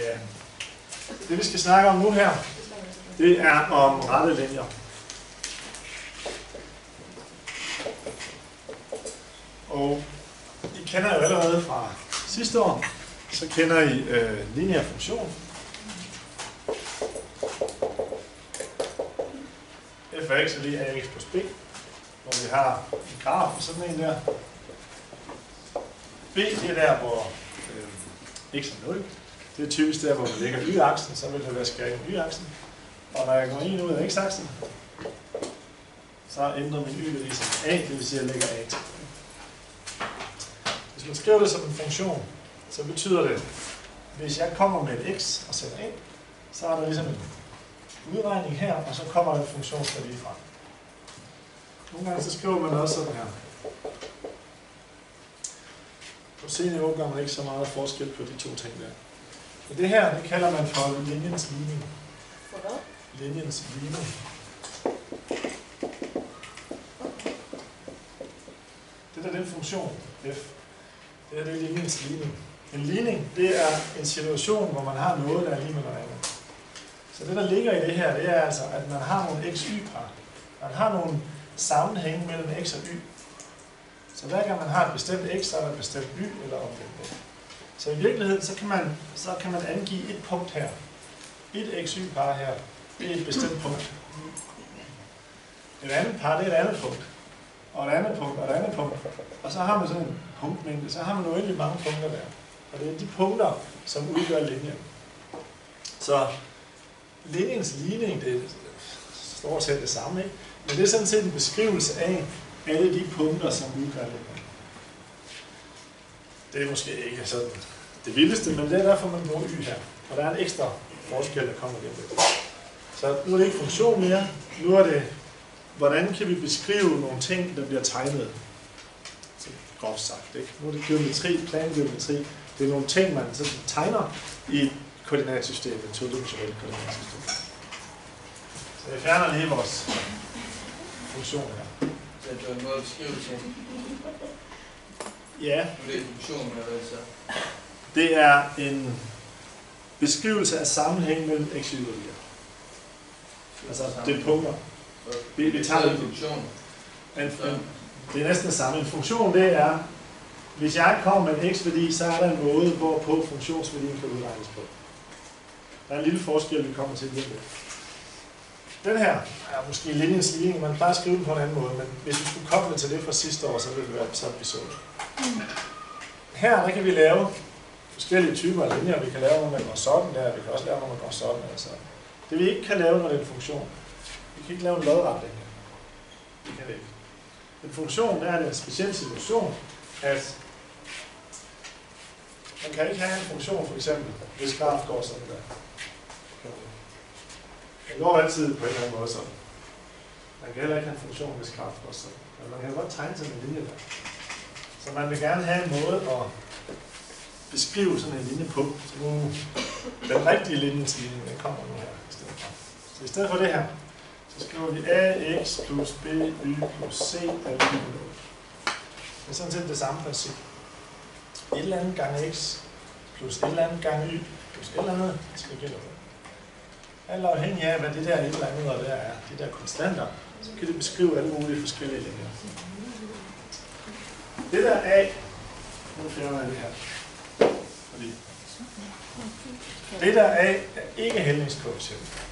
Ja. Det vi skal snakke om nu her, det er om rette linjer. Og I kender jo allerede fra sidste år, så kender I øh, lineær funktion. f af x er lige ax plus b, hvor vi har en graf og sådan en der. b det er der, hvor øh, x er 0. Det er typisk der, hvor man lægger y-aksen, så vil det være skæring y-aksen. Og når jeg går ind ud af x-aksen, så ændrer min y-værdi som a, det vil sige, at jeg lægger a til. Hvis man skriver det som en funktion, så betyder det, hvis jeg kommer med et x og sætter ind, så er der ligesom en udregning her, og så kommer der en funktionsværdi fra. Nogle gange så skriver man også sådan her. På C-niveau gør man ikke så meget forskel på de to ting der. Og det her, det kalder man for linjens ligning. For hvad? Linjens ligning. Det der, den funktion, f, det er det er linjens ligning. En ligning, det er en situation, hvor man har noget, der er lige med noget andet. Så det, der ligger i det her, det er altså, at man har nogle x-y-par. Man har nogle sammenhæng mellem x og y. Så hver gang man har et bestemt x, så er der et bestemt y, eller omvendt. Så i virkeligheden, så kan man, så kan man angive et punkt her. Et x-y-par her, det er et bestemt punkt. Et andet par, det er et andet punkt. Og et andet punkt, og et andet punkt. Og så har man sådan en punktmængde, så har man uendelig mange punkter der. Og det er de punkter, som udgør linjen. Så linjens ligning, det er stort set det samme, ikke? Men det er sådan set en beskrivelse af alle de punkter, som udgør linjen. Det er måske ikke sådan det vildeste, men det er derfor, man bruger y her. Og der er en ekstra forskel, der kommer lige lidt. Så nu er det ikke funktion mere, nu er det, hvordan kan vi beskrive nogle ting, der bliver tegnet. Så groft sagt, ikke? Nu er det geometri, plangeometri. Det er nogle ting, man så tegner i et koordinatsystem, et todimensionelt koordinatsystem. Så jeg fjerner lige vores funktion her. Så det er en måde at beskrive ting. Ja, Nu er det funktion, eller så? det er en beskrivelse af sammenhæng mellem x og y værdier. Altså, det er punkter. vi- vi tager det. det. funktion. En, en, det er næsten det samme. En funktion, det er, hvis jeg kommer med en x-værdi, så er der en måde, hvorpå funktionsværdien kan udregnes på. Der er en lille forskel, vi kommer til lige. Den her er måske linjens ligning. Man kan bare skrive den på en anden måde, men hvis vi skulle koble til det fra sidste år, så ville det være sådan, vi så det. Her der kan vi lave forskellige typer af linjer. Vi kan lave nogle, der går sådan der, vi kan også lave nogle, der går sådan. Altså. Det vi ikke kan lave, når det er en funktion, vi kan ikke lave en lodret linje. Det kan vi ikke. En funktion er det en speciel situation, at man kan ikke have en funktion, for eksempel, hvis graf går sådan der. Det går altid på en eller anden måde sådan. Man kan heller ikke have en funktion, hvis kraft går sådan. Men man kan godt tegne sådan en linje der. Så man vil gerne have en måde at beskrive sådan en linje på. Så nu, den rigtige linjesligning, den kommer nu her i stedet for. Så i stedet for det her, så skriver vi ax plus by plus c er lige 0. Det er sådan set det samme princip. Et eller andet gange x plus et eller andet gange y plus et eller andet skal gælde for. Alt afhængig af, hvad det der et eller andet der er, de der konstanter, så kan det beskrive alle mulige forskellige linjer. Det der a, nu finder man det her. Fordi det der a er ikke hældningskoefficient.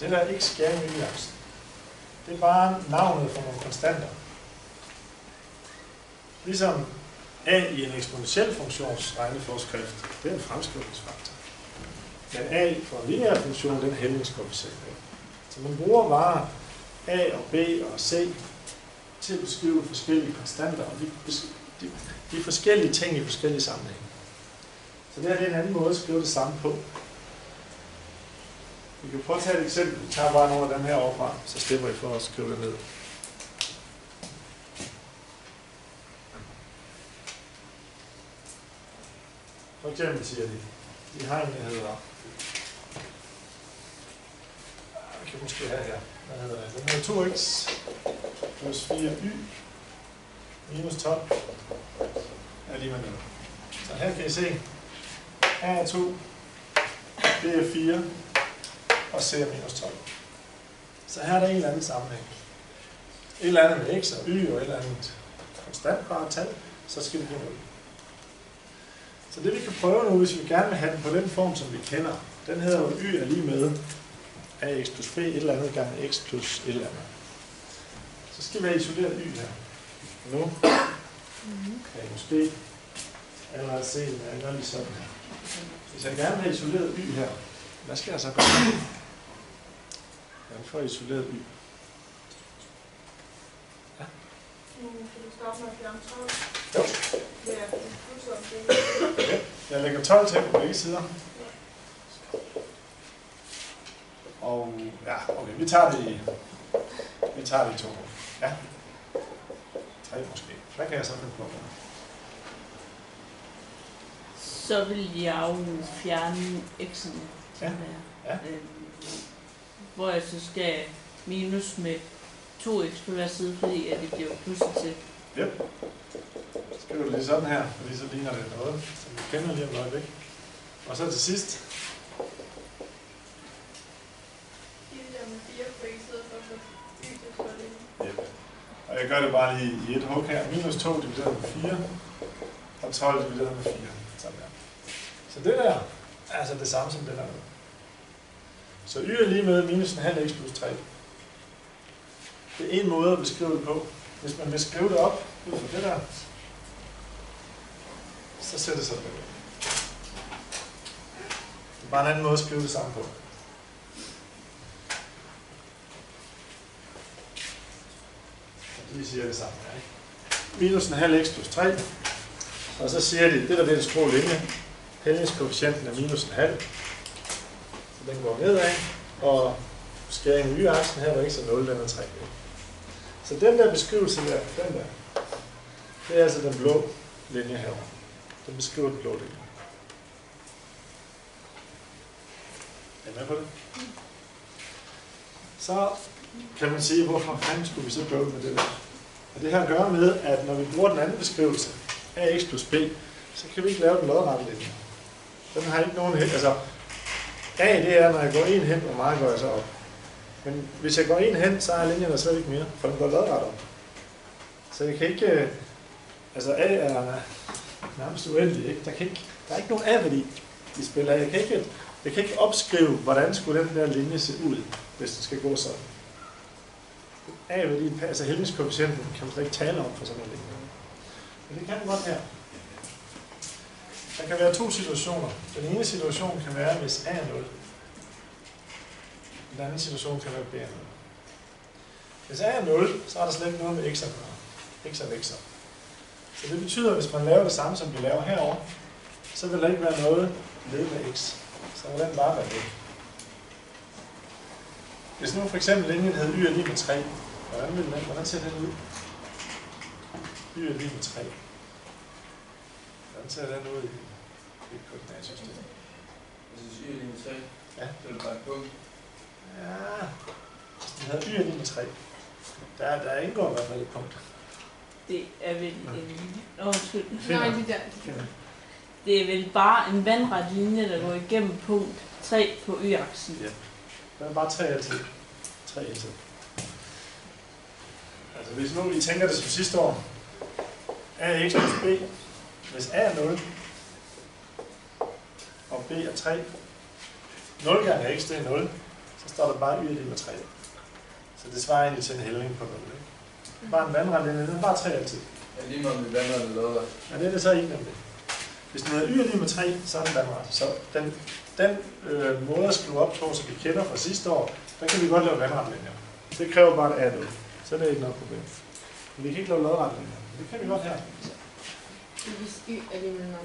Det der er ikke skæring i aksen. Det er bare navnet for nogle konstanter. Ligesom a i en eksponentiel funktions regneforskrift, det er en fremskrivningsfaktor. Men a for en lineær funktion, den er hældningskoefficient. Så man bruger bare a og b og c til at beskrive forskellige konstanter, og de, de, de forskellige ting i forskellige sammenhænge. Så det her er en anden måde at skrive det samme på. Vi kan prøve at tage et eksempel. Vi tager bare nogle af dem her overfra, så slipper I for at skrive det ned. For eksempel siger de, en, der hedder, vi kan måske have her, hvad hedder det? Den hedder 2x plus 4y minus 12 er lige med 0. Så her kan I se, a er 2, det er 4, og c er minus 12. Så her er der en eller anden sammenhæng. Et eller andet med x og y og et eller andet konstant bare tal, så skal det give 0. Så det vi kan prøve nu, hvis vi gerne vil have den på den form, som vi kender, den hedder jo y er lige med ax plus b et eller andet gange x plus et eller andet. Så skal vi have isoleret y her. Nu kan jeg måske allerede se, gør lige sådan her. Hvis jeg gerne vil have isoleret y her, hvad skal jeg så gøre? Jeg får isoleret y. Nu kan du starte med at fjerne 12. Jo. Jeg lægger 12 til på begge sider. Og ja, okay, vi tager det i, vi tager det i to. Ja. Tre måske. Hvad kan jeg så finde på? Så vil jeg jo fjerne x'en. Ja. Ja. Øhm, hvor jeg så skal minus med 2x på hver side, fordi at det bliver plusset til. Yep. Så skriver du lige sådan her, fordi så ligner det noget, som vi kender lige om et øjeblik. Og så til sidst, I det der med 4 på i stedet for Yep. Og jeg gør det bare lige i et hug her. Minus 2 divideret med 4, og 12 divideret med 4. Sådan der. Så det der er altså det samme som det der. Så y er lige med minus en halv x plus 3. Det er en måde at beskrive det på. Hvis man vil skrive det op ud der, så ser det sådan ud. Det er bare en anden måde at skrive det sammen på. De siger det samme her, ikke? Minus en halv x plus 3. Og så siger de, det der det er den skrå linje. Hældningskoefficienten er minus en halv. Så den går nedad. Og skæringen i y-aksen her, hvor x er 0, den er 3. Så den der beskrivelse der, den der, det er altså den blå linje her. Den beskriver den blå linje. Er I med på det? Så kan man sige, hvorfor fanden skulle vi så bøvle med det der? Og det har at gøre med, at når vi bruger den anden beskrivelse, ax plus b, så kan vi ikke lave den lodrette linje. Den har ikke nogen... Altså, a det er, når jeg går en hen, hvor meget går jeg så op. Men hvis jeg går en hen, så er linjen der slet ikke mere, for den går lodret op. Så jeg kan ikke... Øh, Altså a er nærmest uendelig, ikke? Der, kan ikke, der er ikke nogen a-værdi i spil A. Jeg kan ikke, jeg kan ikke opskrive, hvordan skulle den der linje se ud, hvis den skal gå sådan. A-værdien, altså hældningskoefficienten, kan man slet ikke tale om for sådan en linje. Men det kan man godt her. Der kan være to situationer. Den ene situation kan være, hvis A er 0. Den anden situation kan være B er 0. Hvis A er 0, så er der slet ikke noget med x at gøre. x er vekser. Så det betyder, at hvis man laver det samme, som vi laver herovre, så vil der ikke være noget led med x. Så vil den bare være væk. Hvis nu for eksempel linjen hed y er lige med 3, hvordan, vil den, hvordan ser den ud? y er lige med 3. Hvordan ser den ud i et koordinatsystem? Hvis y er lige med 3, Ja. så er det bare et punkt. Ja, hvis den hedder y er lige med 3, der, der indgår i hvert fald et punkt. Det er vel en... Åh, undskyld. Nej, de der. Det er vel bare en vandret linje, der går igennem punkt 3 på y-aksen. Ja. Der er bare tre altid. Tre altid. Altså hvis nu vi tænker det som sidste år, A er x plus b. Hvis A er 0, og b er 3, 0 gange x det er 0, så står der bare y er lige med 3. Så det svarer egentlig til en hældning på 0. Ikke? Bare en vandret linje, den er bare 3 altid. Ja, lige meget med vandret eller lodret. Ja, det er det så ikke nemlig. Hvis den hedder y er lige med 3, så er den vandret. Så den, den øh, måde at skrive op på, som vi kender fra sidste år, der kan vi godt lave vandretlinjer. Det kræver bare, at det er noget. Så er det ikke noget problem. Men vi kan ikke lave lodretlinjer. Det kan vi godt her. Hvis y er lige med 0.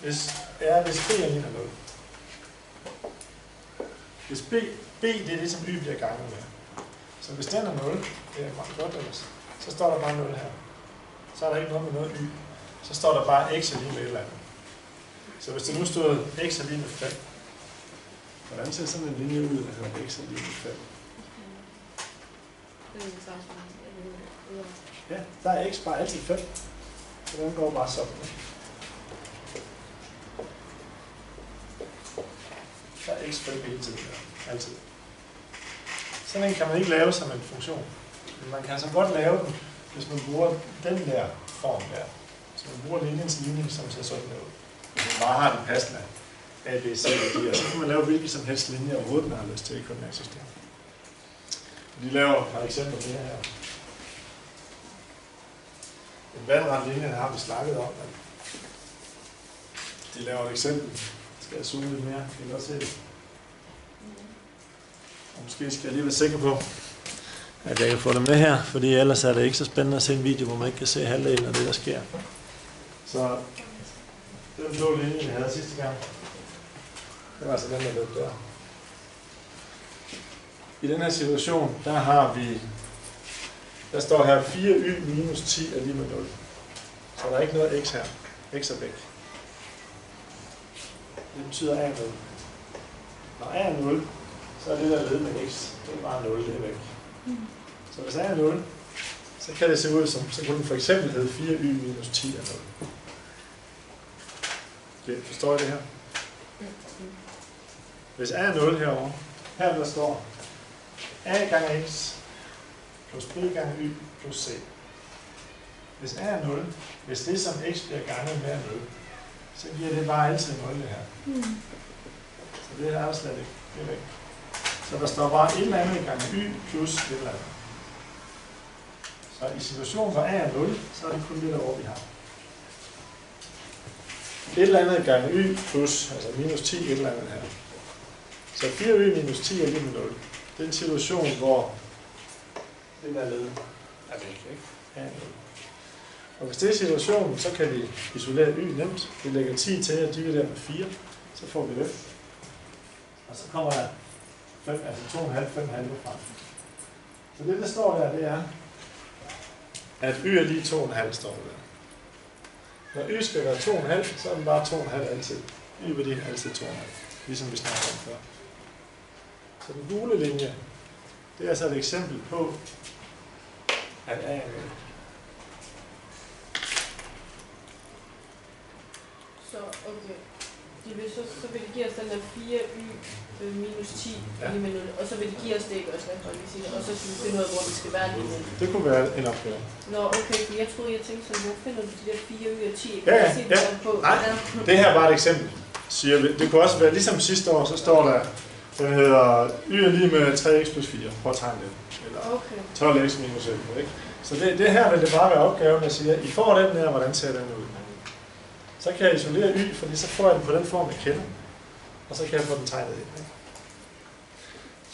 Hvis, ja, hvis b er lige med 0. Hvis b, b det er det, som y bliver ganget med. Så hvis den er 0, det er meget godt ellers, så står der bare 0 her. Så er der ikke noget med noget y. Så står der bare x er lige med et eller andet. Så hvis det nu stod x er lige med 5, hvordan ser sådan en linje ud, der hedder x er lige med 5? Det er det samme som jeg ved, ved. Ja, der er x bare altid 5. Så den går bare sådan. Der er x 5 hele tiden der. Altid. Sådan en kan man ikke lave som en funktion. Men man kan så godt lave den, hvis man bruger den der form der. Så man bruger linjens linje, som ser sådan ud. Hvis man bare har den passende A, B, C og D, og så kan man lave hvilken som helst linje overhovedet, man har lyst til i koordinatsystemet. Vi laver et par eksempler det her. En vandret linje har vi snakket om. Men de laver et eksempel. Skal jeg zoome lidt mere? Kan I godt se det? Og måske skal jeg lige være sikker på, at jeg kan få det med her, fordi ellers er det ikke så spændende at se en video, hvor man ikke kan se halvdelen af det, der sker. Så den blå linje, vi havde sidste gang, det var altså den, der løb der. I den her situation, der har vi, der står her 4y minus 10 er lige med 0. Så der er ikke noget x her. x er væk. Det betyder a er 0. Når a er 0, så er det der led med x, det er bare 0, det er væk. Så hvis a er 0, så kan det se ud som, så kunne den for eksempel hedde 4y minus 10 er 0. Det, forstår I det her? Hvis a er 0 herovre, her der står a gange x plus b gange y plus c. Hvis a er 0, hvis det som x bliver ganget med er 0, så giver det bare altid 0 det her. Så det er der slet ikke. Det er væk. Så der står bare et eller andet gange y plus et eller andet. Så i situationen, hvor a er 0, så er det kun det derovre, vi har. Et eller andet gange y plus, altså minus 10, et eller andet her. Så 4y minus 10 er lige med 0. Det er en situation, hvor det der led er væk, ikke? A er 0. Og hvis det er situationen, så kan vi isolere y nemt. Vi lægger 10 til og dividerer med 4, så får vi f. Og så kommer der 5, altså 2,5, 5 halve frem. Så det, der står der, det er, at y er lige 2,5 står der. Når y skal være 2,5, så er den bare 2,5 altid. Y vil det altid 2,5, ligesom vi snakkede om før. Så den gule linje, det er altså et eksempel på, at A er Så, okay. De vil så, så vil det give os den der 4y øh, minus 10 Ja. med 0. Og så vil det give os det, ikke også, det. Og så skal vi finde ud af, hvor det skal være lige Det kunne være en opgave. Nå, okay, for jeg troede, jeg tænkte sådan, hvor finder du de der 4y og 10? Jeg Ja, kan ja, se ja. på. Nej. Det her er bare et eksempel, siger vi. Det kunne også være ligesom sidste år, så står der, den hedder y er lige med 3x plus 4. Prøv at tegne det. Eller Okay. 12x minus 11, ikke? Så det, det her vil det bare være opgaven, at sige, I får den der, hvordan ser den ud? Så kan jeg isolere y, fordi så får jeg den på den form, jeg kender. Og så kan jeg få den tegnet ind. Ikke?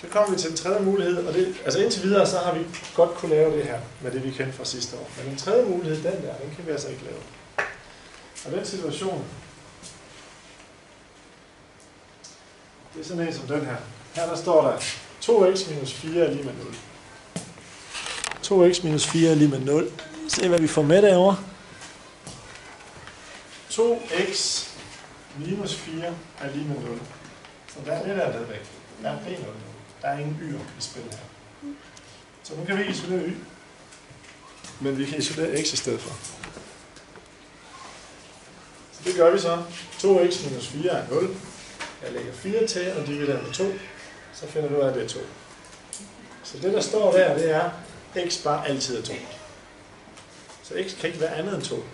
Så kommer vi til den tredje mulighed, og det, altså indtil videre, så har vi godt kunne lave det her, med det vi kendte fra sidste år. Men den tredje mulighed, den der, den kan vi altså ikke lave. Og den situation, det er sådan en som den her. Her der står der, 2x minus 4 er lige med 0. 2x minus 4 er lige med 0. Se hvad vi får med derovre. 2x minus 4 er lige med 0. Så der er det der er væk. Der er b 0 Der er ingen y'er i spil her. Så nu kan vi isolere y. Men vi kan isolere x i stedet for. Så det gør vi så. 2x minus 4 er 0. Jeg lægger 4 til og dividerer med 2. Så finder du ud af, at det er 2. Så det, der står der, det er, x bare altid er 2. Så x kan ikke være andet end 2.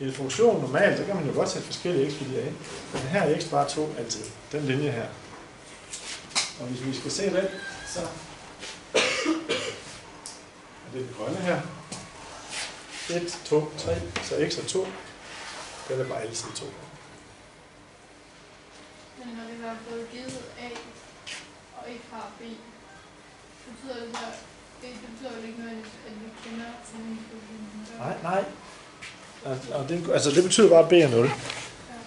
En funktion normalt, så kan man jo godt sætte forskellige x-værdier ind. Men her er x bare 2 altid. Den linje her. Og hvis vi skal se den, så er det den grønne her. 1, 2, 3, så x er 2. Den er bare altid 2. Men når det har fået givet A, og ikke har B, betyder det så, det betyder jo ikke noget, at vi kender sådan Nej, nej. Og, og det, altså det betyder bare, at b er 0.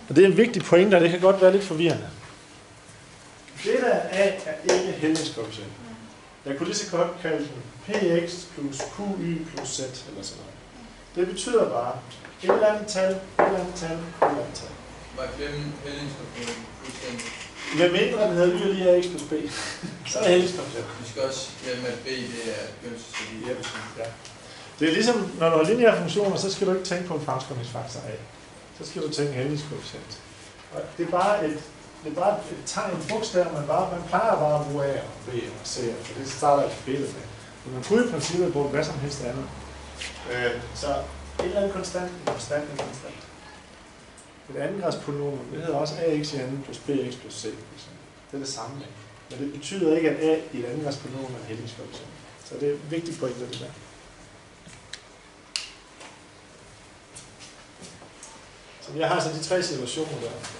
Og det er en vigtig pointe, og det kan godt være lidt forvirrende. Det der A er ikke hældningskoefficient. Jeg kunne lige så godt kalde den px plus qy plus z eller sådan noget. Det betyder bare et eller andet tal, et eller andet tal, et eller andet tal. Var glemme hældningskoefficienten fuldstændig. Med mindre den hedder y lige af x plus b, så er det hældningskoefficient. Vi skal også glemme, at B det er. Yep. Ja. Det er ligesom, når du har lineære funktioner, så skal du ikke tænke på en fremskrivningsfaktor A. Så skal du tænke hældningskoefficient. Og det er bare et det er bare et tegn, bogstav, man, bare, man plejer bare at bruge A og B og C, for det starter alfabetet med. Men man kunne i princippet bruge hvad som helst andet. Øh, så et eller andet konstant, en konstant, en konstant. Et andet grads polynom, det hedder også ax i anden plus bx plus c. for. Det er det samme. Men det betyder ikke, at a i et andet grads polynom er en. Så det er vigtigt pointe, det der. Så jeg har altså de tre situationer der.